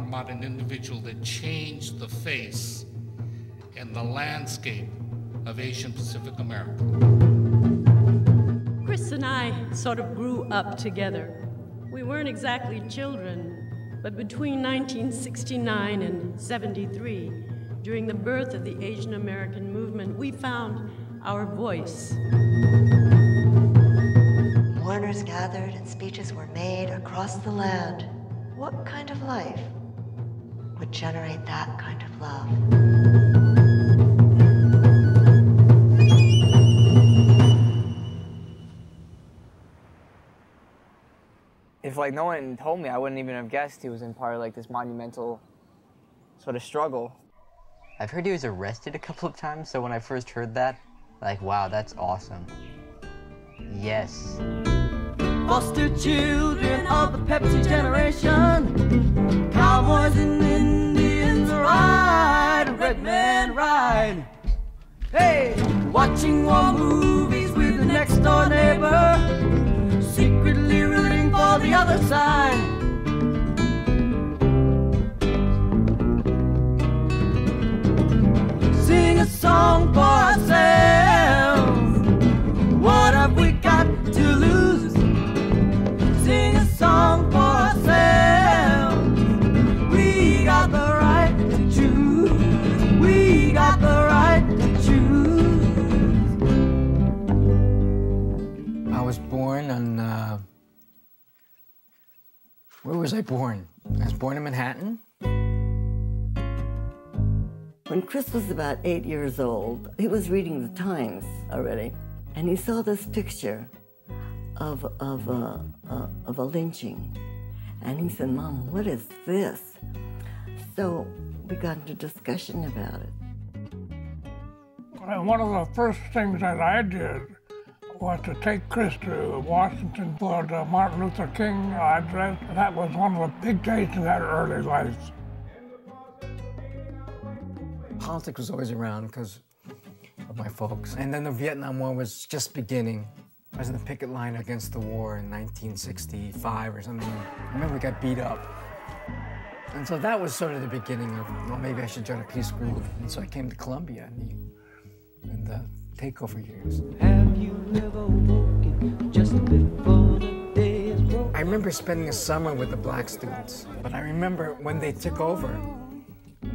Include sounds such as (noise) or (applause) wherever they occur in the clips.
talking about an individual that changed the face and the landscape of Asian Pacific America. Chris and I sort of grew up together. We weren't exactly children, but between 1969 and 73, during the birth of the Asian American movement, we found our voice. Mourners gathered and speeches were made across the land. What kind of life would generate that kind of love? if like no one told me, I wouldn't even have guessed he was in part of like this monumental sort of struggle. I've heard he was arrested a couple of times, so when I first heard that, like, wow, that's awesome. Yes. Foster children of the Pepsi generation, cowboys and Indians ride, red men ride. Hey, watching war movies with the next door neighbor, secretly rooting for the other side. Sing a song for born? I was born in Manhattan. When Chris was about eight years old, he was reading the Times already, and he saw this picture of, of, a, uh, of a lynching. And he said, Mom, what is this? So we got into discussion about it. And one of the first things that I did was to take Chris to Washington for the Martin Luther King address. That was one of the big days in that early life. Politics was always around because of my folks. And then the Vietnam War was just beginning. I was in the picket line against the war in 1965 or something. I remember we got beat up. And so that was sort of the beginning of, well, maybe I should join a peace group. And so I came to Columbia and, in the takeover years. Have you ever woken just before the day is broke? I remember spending a summer with the black students, but I remember when they took over,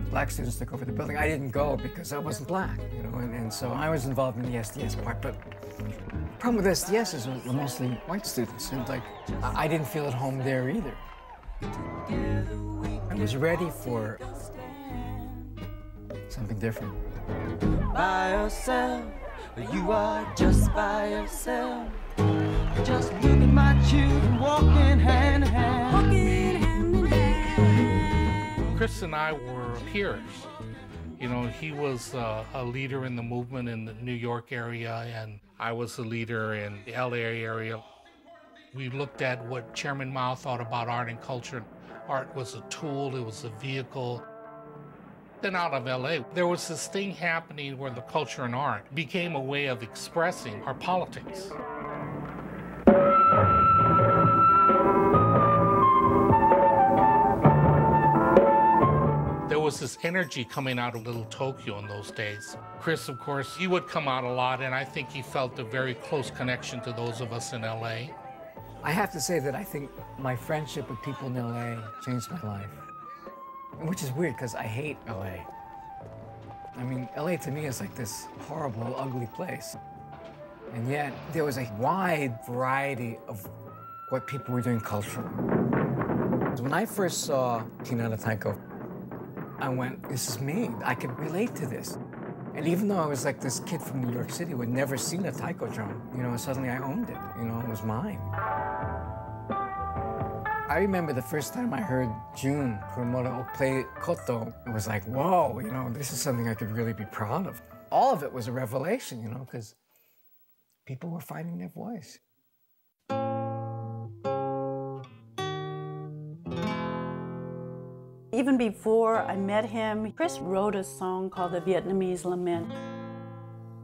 black students took over the building, I didn't go because I wasn't black, you know, and, and so I was involved in the SDS part, but the problem with SDS is we're mostly white students, and like, I I didn't feel at home there either. I was ready for something different. By yourself, you are just by yourself. Just look at my children walking hand in hand. Walking hand in hand. Chris and I were peers. You know, he was uh, a leader in the movement in the New York area, and I was a leader in the LA area. We looked at what Chairman Mao thought about art and culture. Art was a tool, it was a vehicle. Out of LA, there was this thing happening where the culture and art became a way of expressing our politics. There was this energy coming out of Little Tokyo in those days. Chris, of course, he would come out a lot, and I think he felt a very close connection to those of us in LA. I have to say that I think my friendship with people in LA changed my life. Which is weird because I hate LA. I mean, LA to me is like this horrible, ugly place. And yet, there was a wide variety of what people were doing culturally. When I first saw Kinnara Taiko, I went, this is me. I could relate to this. And even though I was like this kid from New York City who had never seen a taiko drum, you know, suddenly I owned it. You know, it was mine. I remember the first time I heard June Kuramoto play koto, it was like, whoa, you know, this is something I could really be proud of. All of it was a revelation, you know, because people were finding their voice. Even before I met him, Chris wrote a song called The Vietnamese Lament.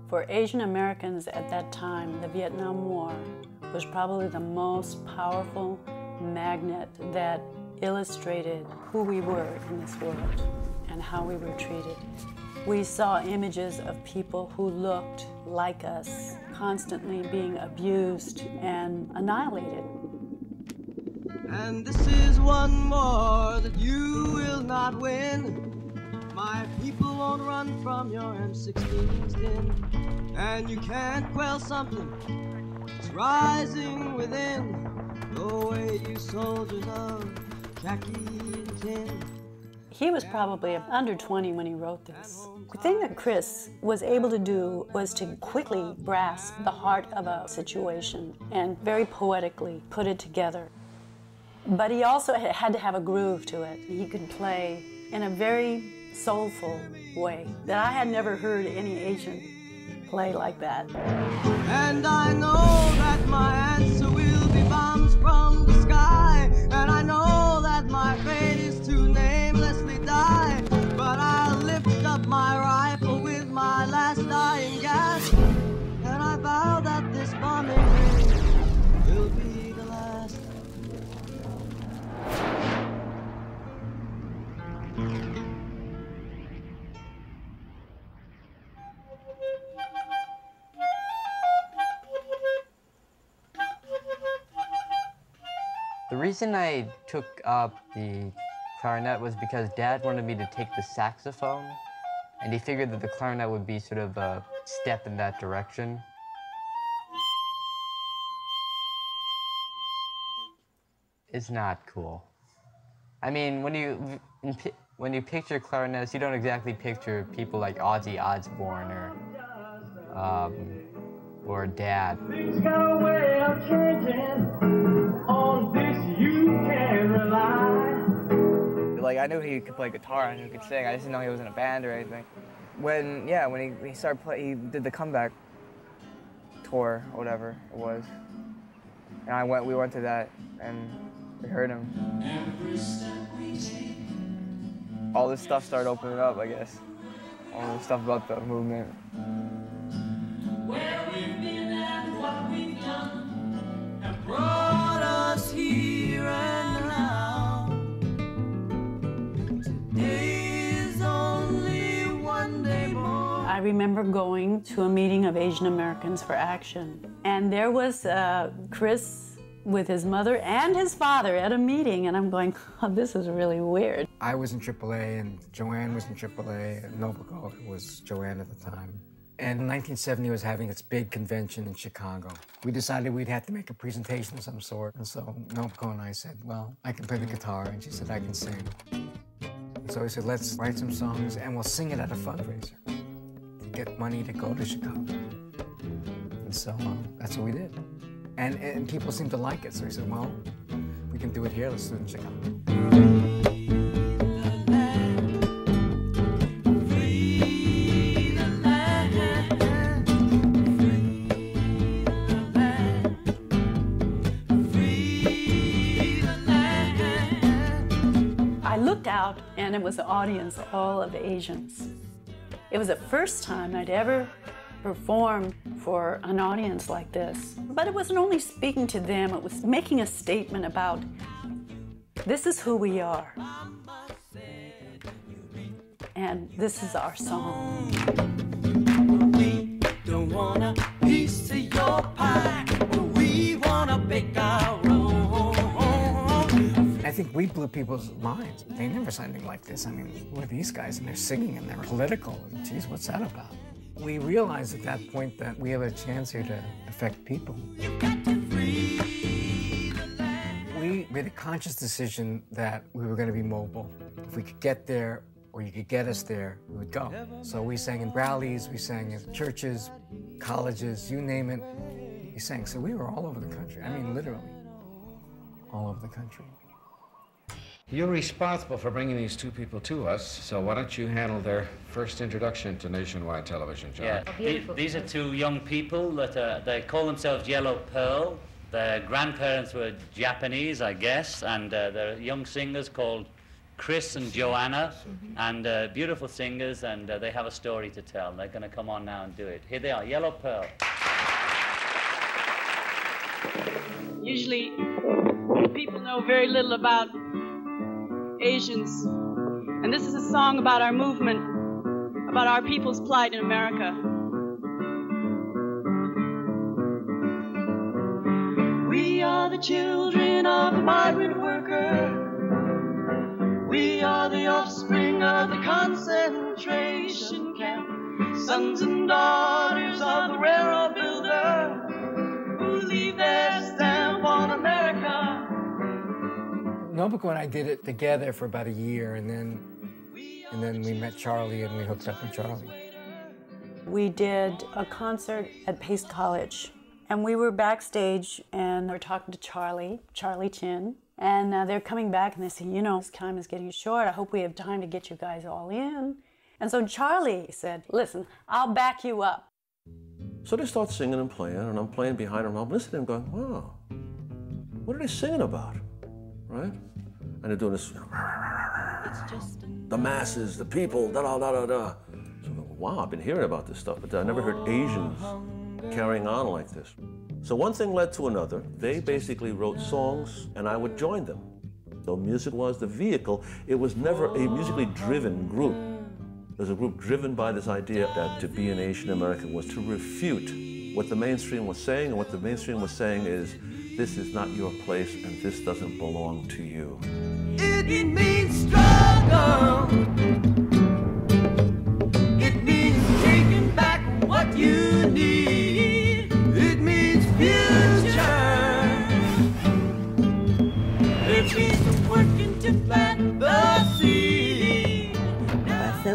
For Asian Americans at that time, the Vietnam War was probably the most powerful magnet that illustrated who we were in this world and how we were treated. We saw images of people who looked like us, constantly being abused and annihilated. And this is one more that you will not win. My people won't run from your M16's din. And you can't quell something that's rising within. Away, you soldiers of khaki and tin. He was probably under 20 when he wrote this. The thing that Chris was able to do was to quickly grasp the heart of a situation and very poetically put it together. But he also had to have a groove to it. He could play in a very soulful way that I had never heard any Asian play like that. And I know that my answer reason I took up the clarinet was because Dad wanted me to take the saxophone, and he figured that the clarinet would be sort of a step in that direction. It's not cool. I mean, when you when you picture clarinets, you don't exactly picture people like Ozzy Osbourne or um, or Dad. Like I knew he could play guitar, I knew he could sing. I just didn't know he was in a band or anything. When yeah, when he, he started play, he did the comeback tour, or whatever it was. And I went, we went to that, and we heard him. All this stuff started opening up, I guess. All this stuff about the movement. Brought us here remember going to a meeting of Asian Americans for Action, and there was uh, Chris with his mother and his father at a meeting, and I'm going, oh, this is really weird. I was in AAA and Joanne was in AAA and Nobuko was Joanne at the time. And 1970 was having its big convention in Chicago. We decided we'd have to make a presentation of some sort. And so Nobuko and I said, well, I can play the guitar. And she said, I can sing. So we said, let's write some songs and we'll sing it at a fundraiser get money to go to Chicago. And so uh, that's what we did. And, and people seemed to like it. So we said, well, we can do it here. Let's do it in Chicago. I looked out, and it was the audience all of Asians. It was the first time I'd ever performed for an audience like this. But it wasn't only speaking to them, it was making a statement about this is who we are. And this is our song. Don't want a piece of your pie. Think we blew people's minds. They never saw anything like this. I mean, who are these guys? And they're singing and they're political. And geez, what's that about? We realized at that point that we have a chance here to affect people. We made a conscious decision that we were going to be mobile. If we could get there or you could get us there, we would go. So we sang in rallies, we sang in churches, colleges, you name it. We sang. So we were all over the country. I mean, literally, all over the country. You're responsible for bringing these two people to us, so why don't you handle their first introduction to nationwide television, John? Yeah, the- these are two young people that uh, they call themselves Yellow Pearl. Their grandparents were Japanese, I guess, and uh, they're young singers called Chris and Joanna, and uh, beautiful singers, and uh, they have a story to tell. They're going to come on now and do it. Here they are, Yellow Pearl. Usually, people know very little about Asians. And this is a song about our movement, about our people's plight in America. We are the children of the migrant worker. We are the offspring of the concentration camp. Sons and daughters of the railroad builder who leave their Nobuko and I did it together for about a year, and then, and then we met Charlie and we hooked up with Charlie. We did a concert at Pace College, and we were backstage, and we're talking to Charlie, Charlie Chin, and uh, they're coming back, and they say, you know, this time is getting short. I hope we have time to get you guys all in. And so Charlie said, listen, I'll back you up. So they start singing and playing, and I'm playing behind them. I'm listening and going, wow, what are they singing about? Right? And they're doing this, the masses, the people, da da da da da. So going, wow, I've been hearing about this stuff, but I never heard Asians carrying on like this. So one thing led to another. They basically wrote songs, and I would join them. So music was the vehicle. It was never a musically driven group. It was a group driven by this idea that to be an Asian American was to refute what the mainstream was saying, and what the mainstream was saying is, this is not your place and this doesn't belong to you. It means struggle.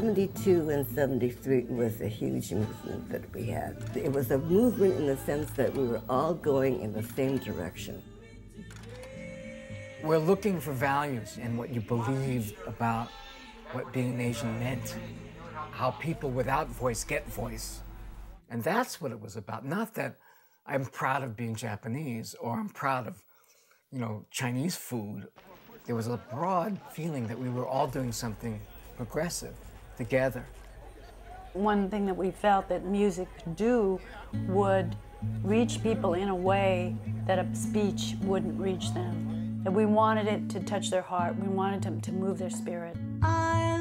72 and 73 was a huge movement that we had. It was a movement in the sense that we were all going in the same direction. We're looking for values and what you believe about what being an Asian meant, how people without voice get voice. And that's what it was about. Not that I'm proud of being Japanese or I'm proud of, you know, Chinese food. There was a broad feeling that we were all doing something progressive together. One thing that we felt that music could do would reach people in a way that a speech wouldn't reach them. That we wanted it to touch their heart, we wanted them to move their spirit. I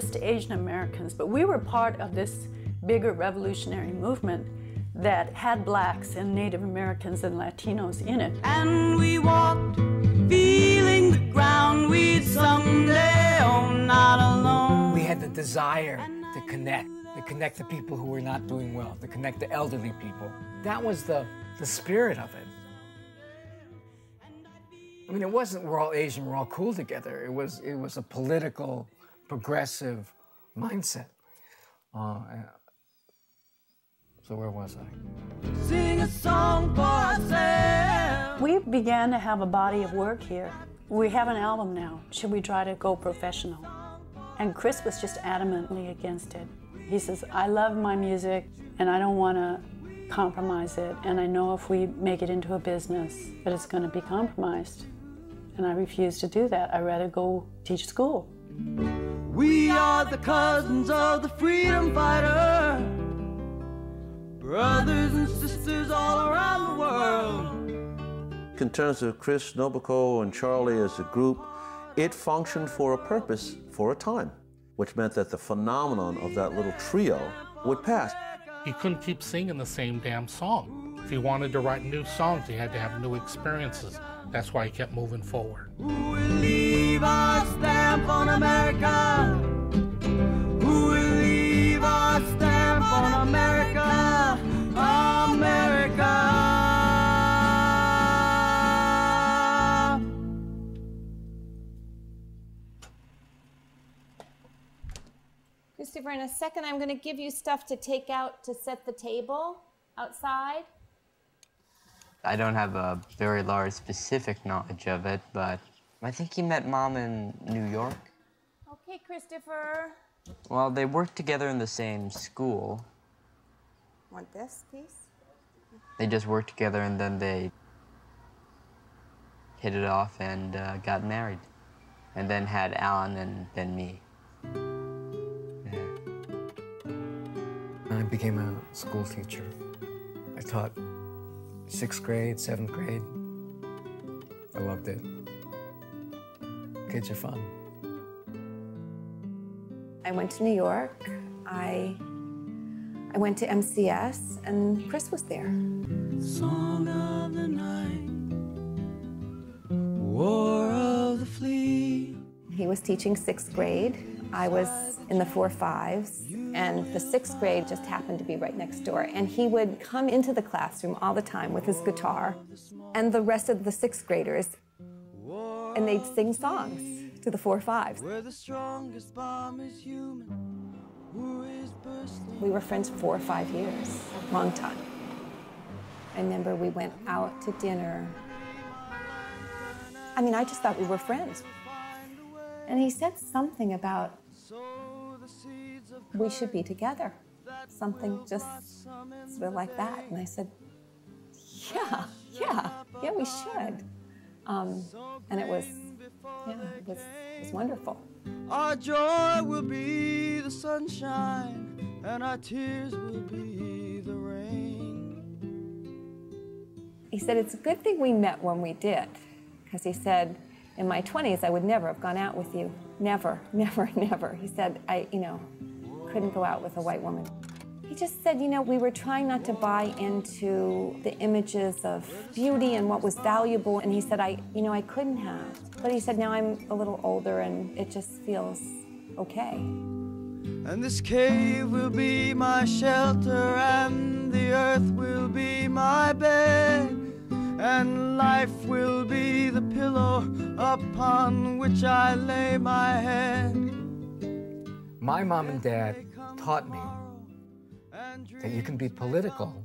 just Asian Americans, but we were part of this bigger revolutionary movement that had blacks and Native Americans and Latinos in it. And we walked, feeling the ground we'd someday own, not alone. We had the desire to connect, to connect the people who were not doing well, to connect the elderly people. That was the, the spirit of it. I mean, it wasn't we're all Asian, we're all cool together. It was, it was a political, progressive mindset. Uh, so where was I? Sing a song for. We began to have a body of work here. We have an album now. Should we try to go professional? And Chris was just adamantly against it. He says, I love my music and I don't want to compromise it. And I know if we make it into a business that it's going to be compromised. And I refuse to do that. I'd rather go teach school. We are the cousins of the freedom fighter. Brothers and sisters all around the world. In terms of Chris, Nobuko, and Charlie as a group, it functioned for a purpose for a time, which meant that the phenomenon of that little trio would pass. He couldn't keep singing the same damn song. If he wanted to write new songs, he had to have new experiences. That's why he kept moving forward. Who will leave a stamp on America? Who will leave a stamp on America? America. Christopher, in a second, I'm going to give you stuff to take out to set the table outside. I don't have a very large specific knowledge of it, but I think he met mom in New York. Okay, Christopher. Well, they worked together in the same school. Want this piece? They just worked together and then they hit it off and uh, got married. And then had Alan and then me. Yeah. I became a school teacher. I taught sixth grade, seventh grade. I loved it. Kids are fun. I went to New York. I I went to MCS, and Chris was there. Song of the night, war of the flea. He was teaching sixth grade. I was in the four fives, and the sixth grade just happened to be right next door. And he would come into the classroom all the time with his guitar, and the rest of the sixth graders, and they'd sing songs to the four fives. Where the strongest bomb is human, who is. We were friends four or five years, long time. I remember we went out to dinner. I mean, I just thought we were friends. And he said something about we should be together. Something just sort of like that. And I said, yeah, yeah, yeah, we should. Um, and it was, yeah, it was, it was wonderful. Our joy will be the sunshine, and our tears will be the rain. He said, It's a good thing we met when we did. Because he said, In my 20s, I would never have gone out with you. Never, (laughs) never, never. He said, I, you know, couldn't go out with a white woman. He just said, you know, we were trying not to buy into the images of beauty and what was valuable. And he said, I, you know, I couldn't have. But he said, now I'm a little older and it just feels okay. And this cave will be my shelter, and the earth will be my bed, and life will be the pillow upon which I lay my head. My mom and dad taught me that you can be political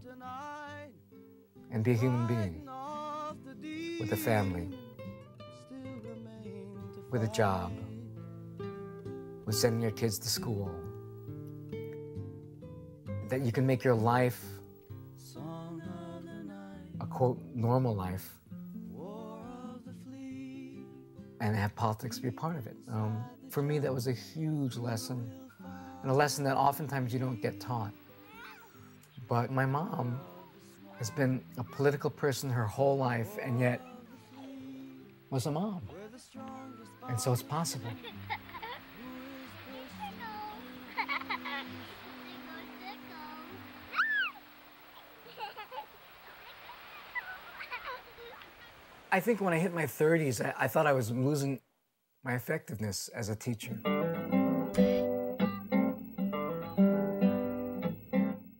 and be a human being with a family, with a job, with sending your kids to school. That you can make your life a quote normal life and have politics be part of it. Um, for me, that was a huge lesson, and a lesson that oftentimes you don't get taught. But my mom has been a political person her whole life, and yet was a mom. And so it's possible. (laughs) I think when I hit my 30s, I, I thought I was losing my effectiveness as a teacher.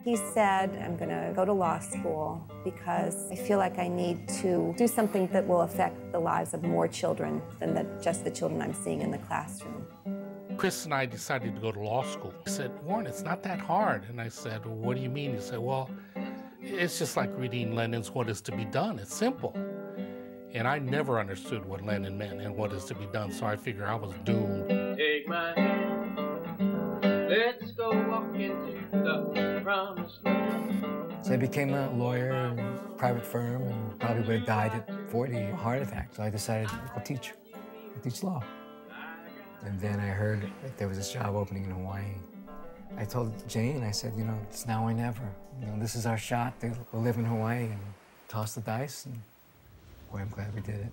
He said, I'm going to go to law school because I feel like I need to do something that will affect the lives of more children than the, just the children I'm seeing in the classroom. Chris and I decided to go to law school. He said, Warren, it's not that hard. And I said, well, What do you mean? He said, Well, it's just like reading Lenin's What is to be done. It's simple. And I never understood what Lenin meant and what is to be done, so I figured I was doomed. Take my hand, let's go walk into the promised land. So I became a lawyer in a private firm and probably would have died at 40 a heart attack. So I decided I'll teach. I'll teach law. And then I heard that there was this job opening in Hawaii. I told Jane, I said, you know, it's now or never. You know, this is our shot to go live in Hawaii and toss the dice. And boy, I'm glad we did it.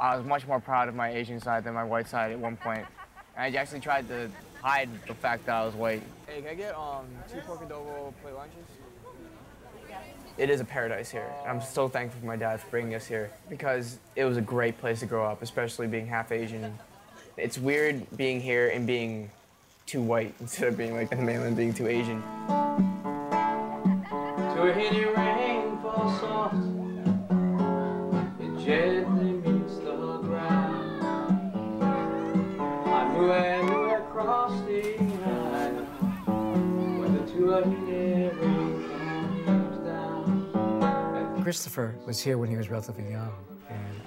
I was much more proud of my Asian side than my white side at one point. And I actually tried to hide the fact that I was white. Hey, can I get um, two pork adobo plate lunches? It is a paradise here. I'm so thankful for my dad for bringing us here because it was a great place to grow up, especially being half Asian. It's weird being here and being too white instead of being like the mainland being too Asian. To hear the rain fall soft, it gently meets the ground. I knew I knew across the island where the two of you comes down. Christopher was here when he was relatively young.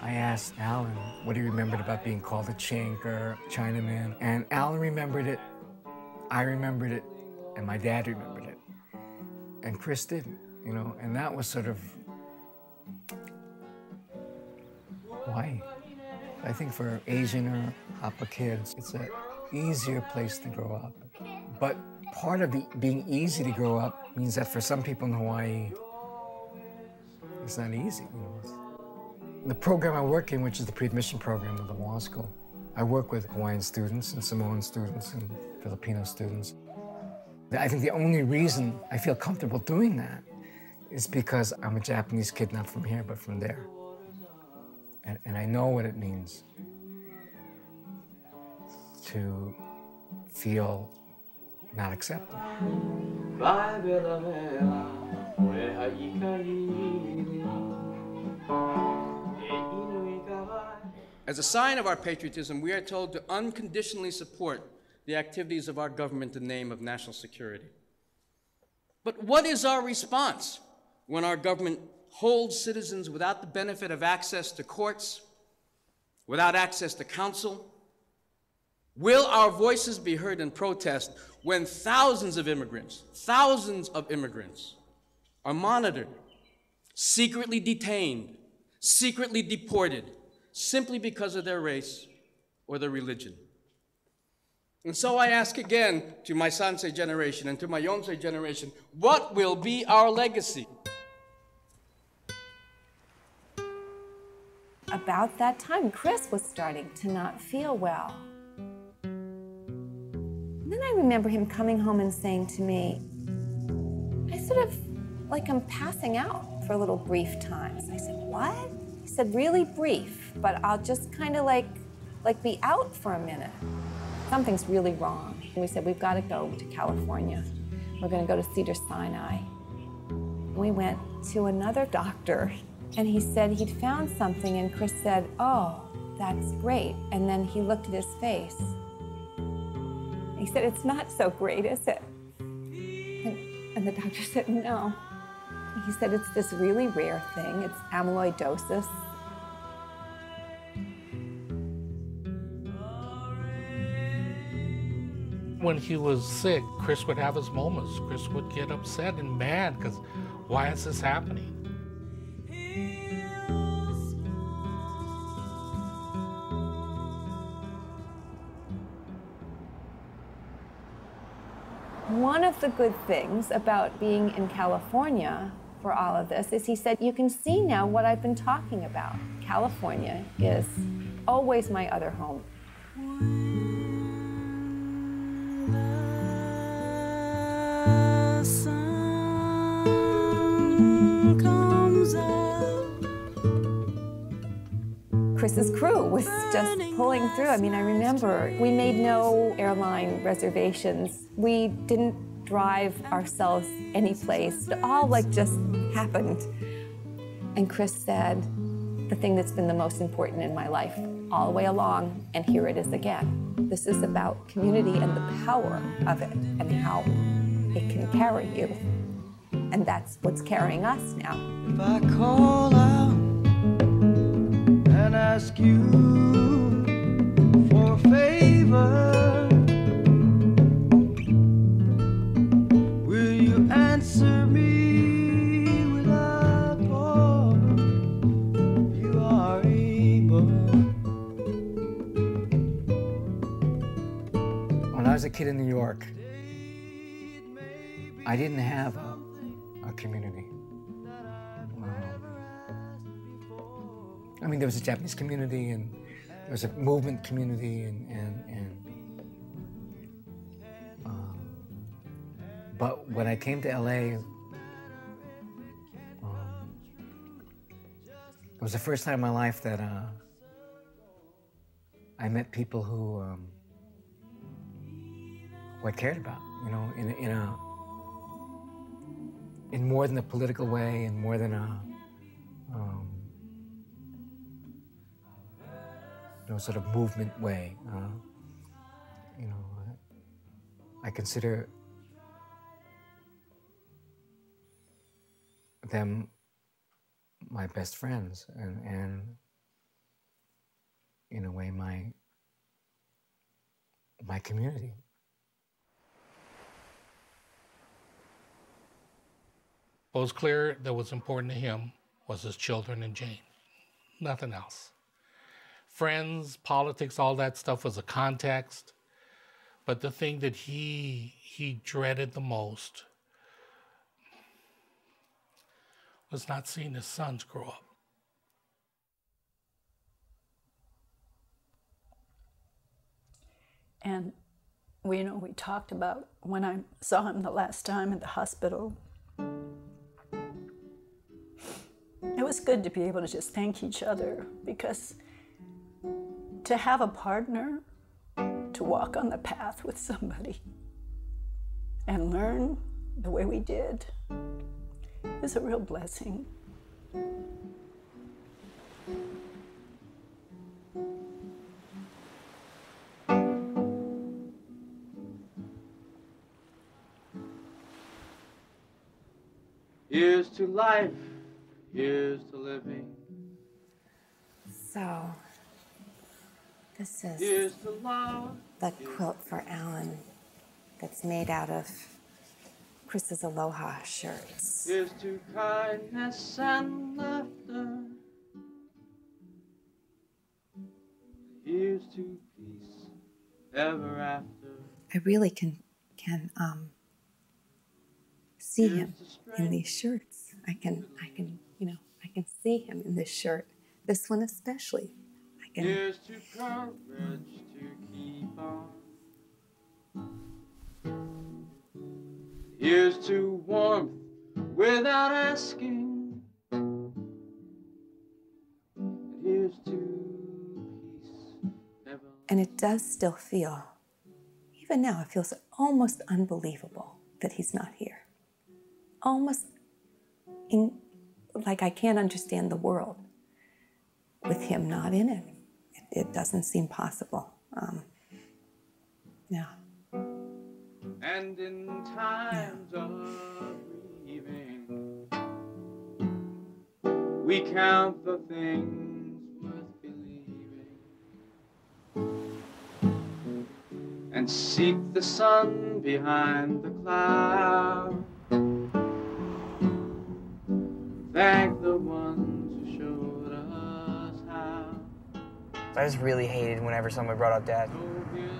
I asked Alan what he remembered about being called a chink or Chinaman, and Alan remembered it I remembered it, and my dad remembered it. And Chris didn't, you know, and that was sort of why? I think for Asian or Hapa kids, it's an easier place to grow up. But part of the, being easy to grow up means that for some people in Hawaii, it's not easy. You know? The program I work in, which is the pre-admission program of the law school, I work with Hawaiian students and Samoan students and Filipino students. I think the only reason I feel comfortable doing that is because I'm a Japanese kid, not from here, but from there. And, and I know what it means to feel not accepted. As a sign of our patriotism, we are told to unconditionally support the activities of our government in the name of national security. But what is our response when our government holds citizens without the benefit of access to courts, without access to counsel? Will our voices be heard in protest when thousands of immigrants, thousands of immigrants, are monitored, secretly detained, secretly deported, simply because of their race or their religion? And so I ask again to my Sansei generation and to my Yonsei generation, what will be our legacy? About that time, Chris was starting to not feel well. And then I remember him coming home and saying to me, I sort of like I'm passing out for a little brief times. I said, What? Said, Really brief, but I'll just kind of like like be out for a minute. Something's really wrong. And we said, We've got to go to California. We're going to go to Cedar Sinai. We went to another doctor and he said he'd found something, and Chris said, Oh, that's great. And then he looked at his face. He said, It's not so great, is it? And, and the doctor said, No. He said, It's this really rare thing. It's amyloidosis. When he was sick, Chris would have his moments. Chris would get upset and mad because why is this happening? One of the good things about being in California for all of this is he said, You can see now what I've been talking about. California is always my other home. Chris's crew was just pulling through. I mean, I remember we made no airline reservations. We didn't drive ourselves anyplace. It all like just happened. And Chris said, the thing that's been the most important in my life all the way along, and here it is again. This is about community and the power of it and how it can carry you. And that's what's carrying us now. And ask you for a favor, will you answer me without? You are able. When I was a kid in New York, I didn't have a community. I mean, there was a Japanese community and there was a movement community and, and, and um, but when I came to LA, um, it was the first time in my life that uh, I met people who, um, who I cared about, you know, in, in a in more than a political way and more than a you know, sort of movement way. Uh, You know, I, consider them my best friends and, and in a way my my community. What was clear that was important to him was his children and Jane. Nothing else. Friends, politics, all that stuff was a context. But the thing that he he dreaded the most was not seeing his sons grow up. And we you know we talked about when I saw him the last time at the hospital. It was good to be able to just thank each other because to have a partner to walk on the path with somebody and learn the way we did is a real blessing. Here's to life, here's to living. So, this is Here's to love. the quilt for Alan that's made out of Chris's Aloha shirts. Here's to kindness and laughter. Here's to peace ever after. I really can can um, see him in these shirts. I can I can you know I can see him in this shirt. This one especially. Can. Here's to courage to keep on. Here's to warmth without asking. Here's to peace ever. And it does still feel, even now, it feels almost unbelievable that he's not here. Almost in, like I can't understand the world with him not in it. It, doesn't seem possible. Um, yeah. And in times of grieving, we count the things worth believing and seek the sun behind the cloud. Thank I just really hated whenever somebody brought up dad.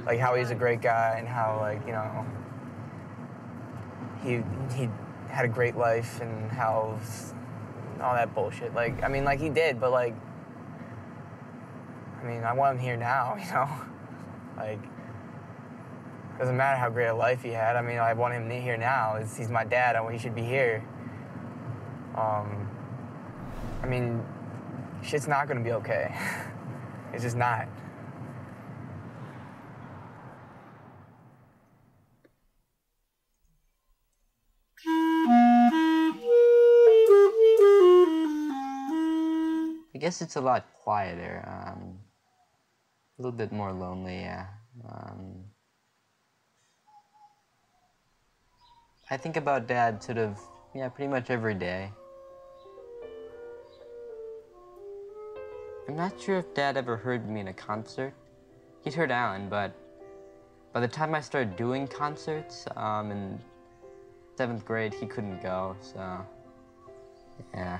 Like how he's a great guy and how like, you know, he he had a great life and how all that bullshit. Like I mean like he did, but like I mean, I want him here now, (laughs) you know? Like doesn't matter how great a life he had. I mean, I want him here now. It's, he's my dad. I, he should be here. Um, I mean, shit's not gonna be okay. (laughs) it's just not. I guess it's a lot quieter. Um, a little bit more lonely, yeah. Um, I think about Dad sort of, yeah, pretty much every day. I'm not sure if Dad ever heard me in a concert. He'd heard Alan, but by the time I started doing concerts um, in seventh grade, he couldn't go, so yeah.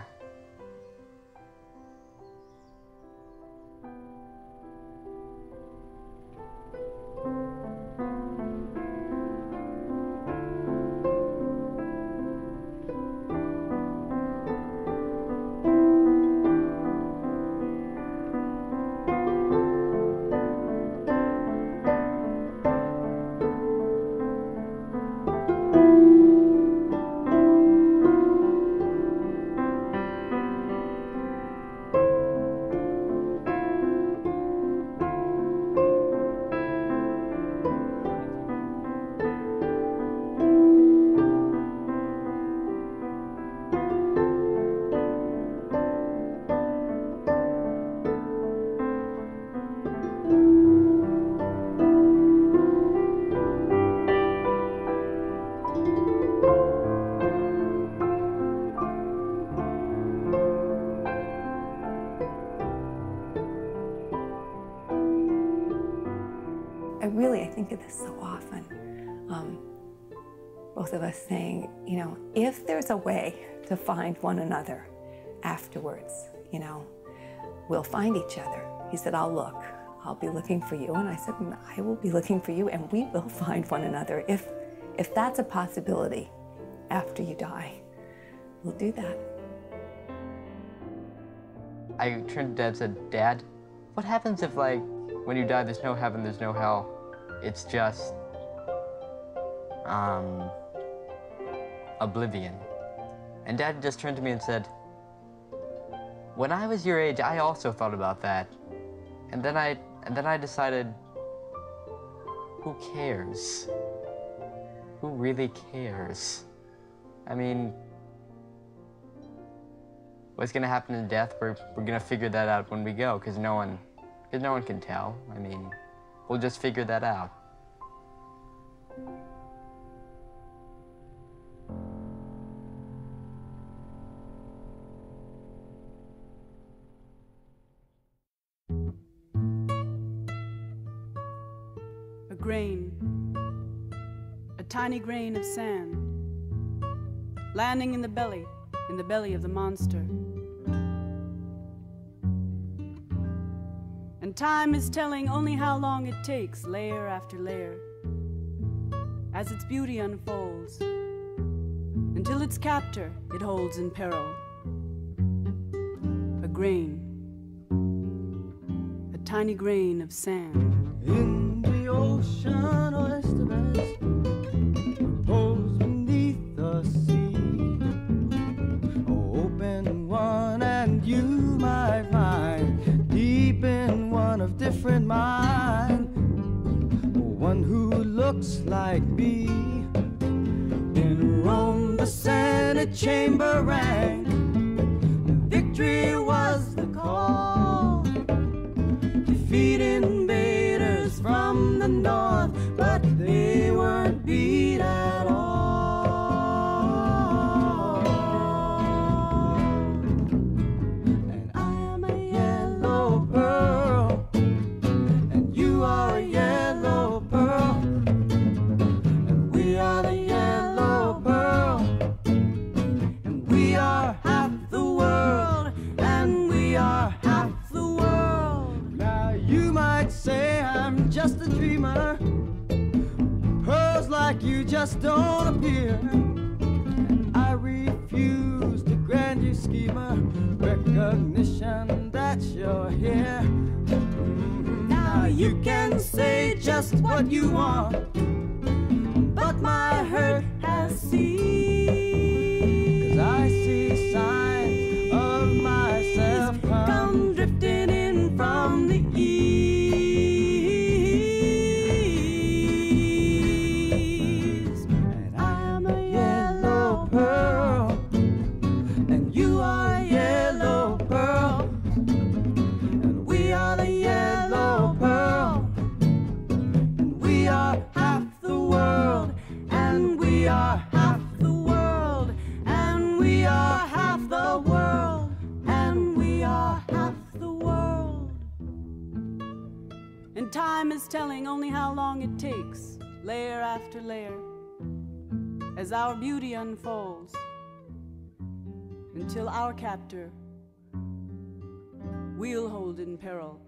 Both of us saying, you know, if there's a way to find one another afterwards, you know, we'll find each other. He said, I'll look. I'll be looking for you. And I said, "Mm, I will be looking for you, and we will (laughs) find one another. If, if that's a possibility after you die, we'll do that. I turned to Dad and said, Dad, what happens if, like, when you die, there's no heaven, there's no hell? It's just, um, oblivion. And Dad just turned to me and said, When I was your age, I also thought about that. And then I, and then I decided, who cares? Who really cares? I mean, what's gonna happen in death, we're, we're gonna figure that out when we go, because no one, because no one can tell. I mean, we'll just figure that out. Grain, a tiny grain of sand, landing in the belly, in the belly of the monster. And time is telling only how long it takes, layer after layer, as its beauty unfolds, until its captor it holds in peril. A grain, a tiny grain of sand. In ocean, oysters pose beneath the sea. Open one, and you might find deep in one of different mind one who looks like me. In Rome, the Senate chamber rang. Recognition that you're here. Now you can say just what you want, but my hurt has ceased. Telling only how long it takes, layer after layer, as our beauty unfolds, until our captor we'll hold in peril.